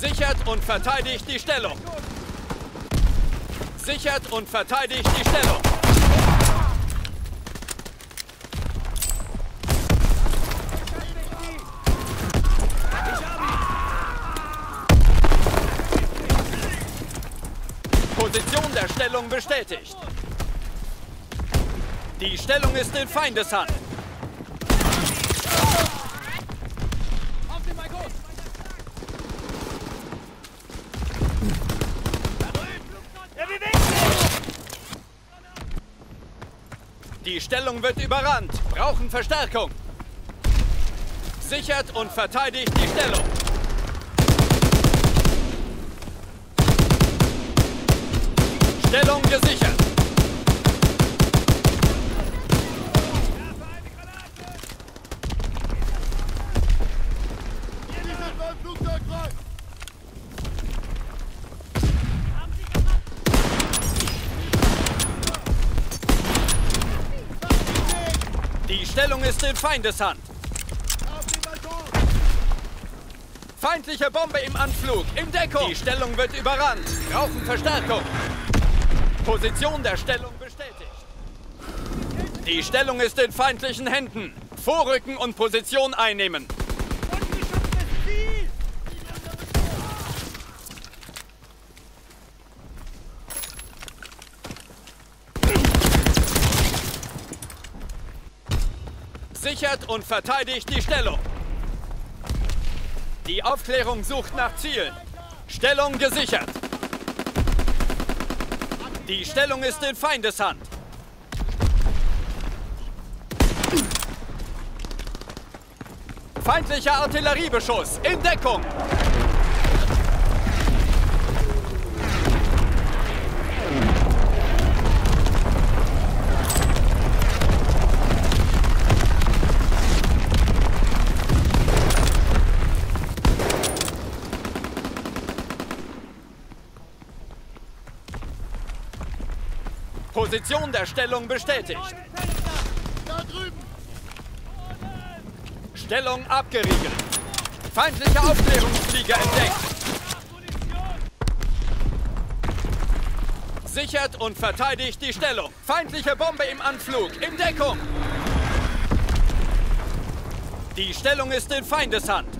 Sichert und verteidigt die Stellung. Sichert und verteidigt die Stellung. Position der Stellung bestätigt. Die Stellung ist in Feindeshand. Die Stellung wird überrannt. Brauchen Verstärkung. Sichert und verteidigt die Stellung. Stellung gesichert. Die Stellung ist in Feindeshand. Feindliche Bombe im Anflug. In Deckung. Die Stellung wird überrannt. Brauchen Verstärkung. Position der Stellung bestätigt. Die Stellung ist in feindlichen Händen. Vorrücken und Position einnehmen. Sichert und verteidigt die Stellung. Die Aufklärung sucht nach Zielen. Stellung gesichert. Die Stellung ist in Feindeshand. Feindlicher Artilleriebeschuss. In Deckung. Position der Stellung bestätigt. Stellung abgeriegelt. Feindlicher Aufklärungsflieger entdeckt. Sichert und verteidigt die Stellung. Feindliche Bombe im Anflug. In Deckung. Die Stellung ist in Feindeshand.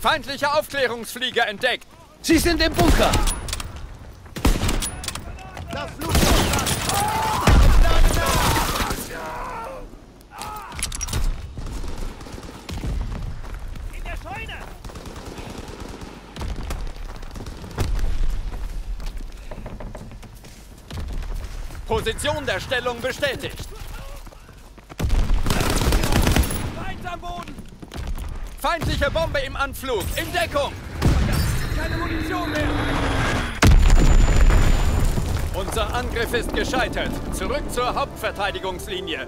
Feindlicher Aufklärungsflieger entdeckt. Sie sind im Bunker! Das Flugzeug! Position der Stellung bestätigt. Feind am Boden! Feindliche Bombe im Anflug. In Deckung. Keine Munition mehr! Unser Angriff ist gescheitert. Zurück zur Hauptverteidigungslinie.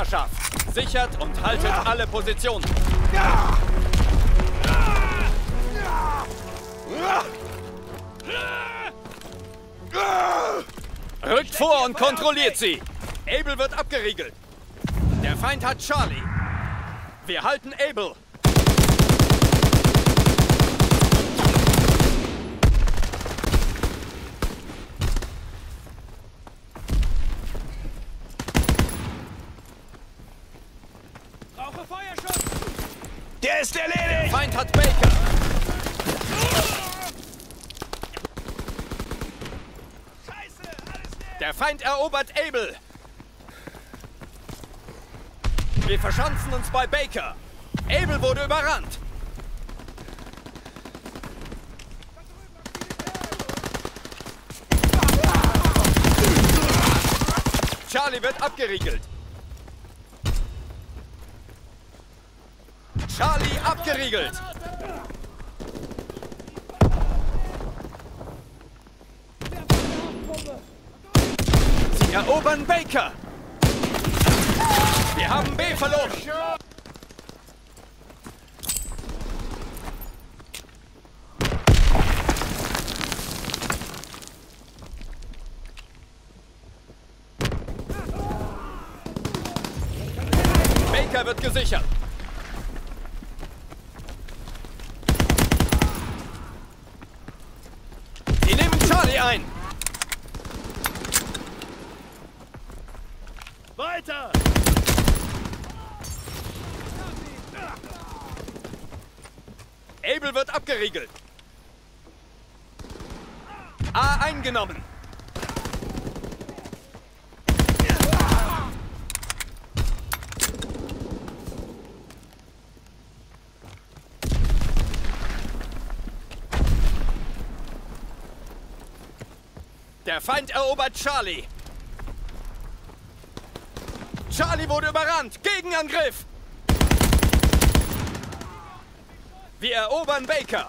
Herrschaft, sichert und haltet alle Positionen. Rückt vor und kontrolliert sie. Abel wird abgeriegelt. Der Feind hat Charlie. Wir halten Abel. Der ist erledigt! Feind hat Baker. Scheiße! Alles leer! Der Feind erobert Abel. Wir verschanzen uns bei Baker. Abel wurde überrannt. Charlie wird abgeriegelt. Charlie abgeriegelt. Sie erobern Baker. Wir haben B verloren. Baker wird gesichert. Sie nehmen Charlie ein. Weiter! Abel wird abgeriegelt. A eingenommen. Der Feind erobert Charlie. Charlie wurde überrannt. Gegenangriff. Wir erobern Baker.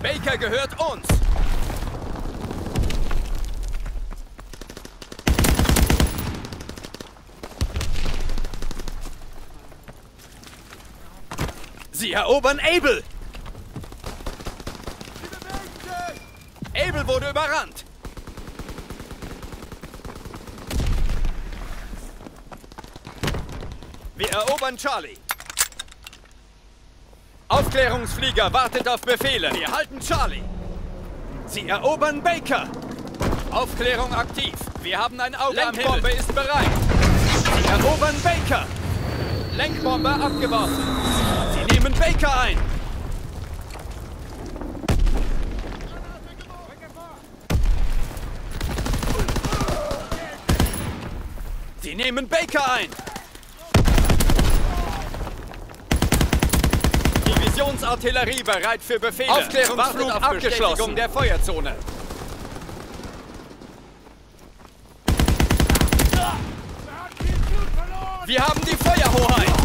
Baker gehört uns. Sie erobern Abel. Abel wurde überrannt. Wir erobern Charlie. Aufklärungsflieger wartet auf Befehle. Wir halten Charlie. Sie erobern Baker. Aufklärung aktiv. Wir haben ein Auge am Himmel. Lenkbombe ist bereit. Sie erobern Baker. Lenkbombe abgeworfen. Sie nehmen Baker ein. Sie nehmen Baker ein. Divisionsartillerie bereit für Befehle. Aufklärungsflug auf abgeschlossen. Bestätigung der Feuerzone. Wir haben die Feuerhoheit.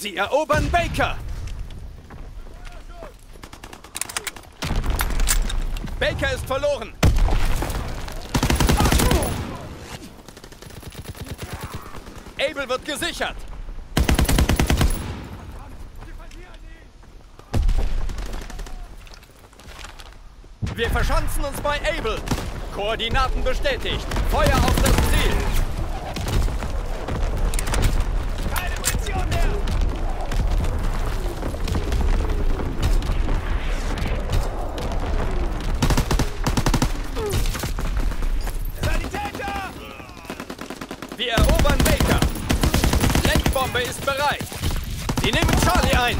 Sie erobern Baker. Baker ist verloren. Abel wird gesichert. Wir verschanzen uns bei Abel. Koordinaten bestätigt. Feuer auf das Wir erobern Baker. Lenkbombe ist bereit. Sie nehmen Charlie ein.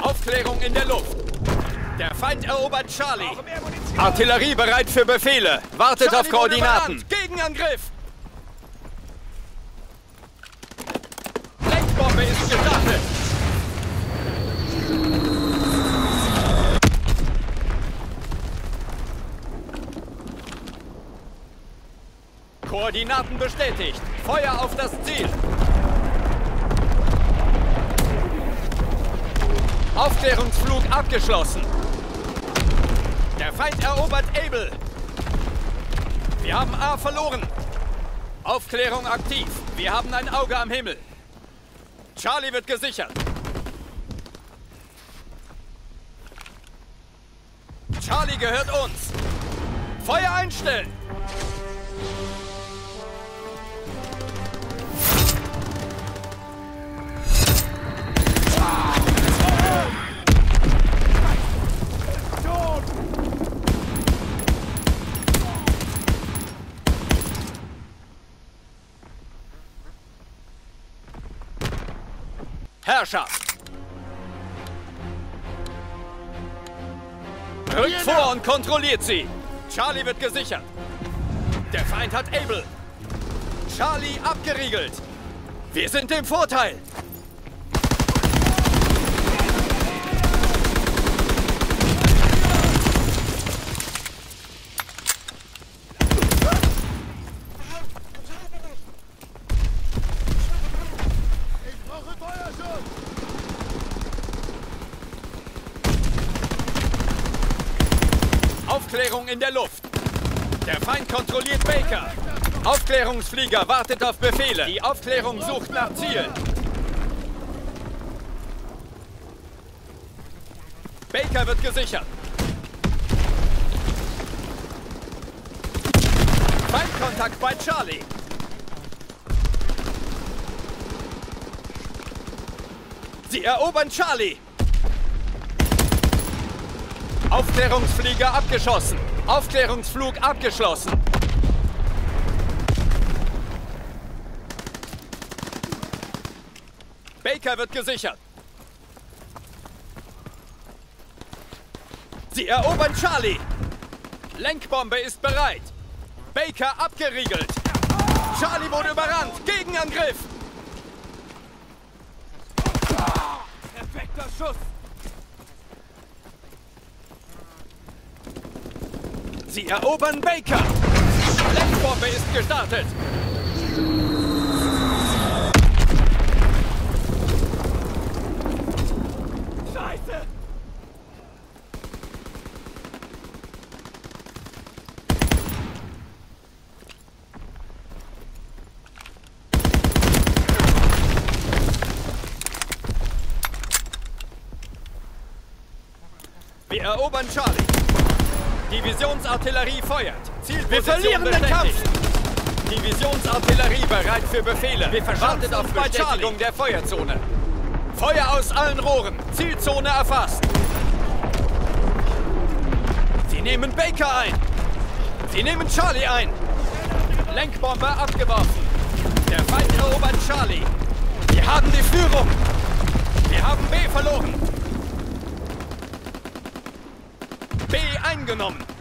Aufklärung in der Luft. Der Feind erobert Charlie. Artillerie bereit für Befehle. Wartet Charlie auf Koordinaten. Gegenangriff. Koordinaten bestätigt. Feuer auf das Ziel. Aufklärungsflug abgeschlossen. Der Feind erobert Able. Wir haben A verloren. Aufklärung aktiv. Wir haben ein Auge am Himmel. Charlie wird gesichert. Charlie gehört uns. Feuer einstellen. Herrschaft! Rückt vor und kontrolliert sie! Charlie wird gesichert. Der Feind hat Able. Charlie abgeriegelt. Wir sind im Vorteil. Aufklärung in der Luft. Der Feind kontrolliert Baker. Aufklärungsflieger wartet auf Befehle. Die Aufklärung sucht nach Zielen. Baker wird gesichert. Feindkontakt bei Charlie. Sie erobern Charlie. Aufklärungsflieger abgeschossen. Aufklärungsflug abgeschlossen. Baker wird gesichert. Sie erobern Charlie. Lenkbombe ist bereit. Baker abgeriegelt. Charlie wurde überrannt. Gegenangriff. Perfekter Schuss. Sie erobern Baker. Lenkbombe ist gestartet. Scheiße. Wir erobern Charlie. Divisionsartillerie feuert. Zielposition Wir verlieren den bestätigt. Divisionsartillerie bereit für Befehle. Wir wartet auf Bestätigung der Feuerzone. Feuer aus allen Rohren. Zielzone erfasst. Sie nehmen Baker ein. Sie nehmen Charlie ein. Lenkbombe abgeworfen. Der Feind erobert Charlie. Wir haben die Führung. Wir haben B verloren. B eingenommen.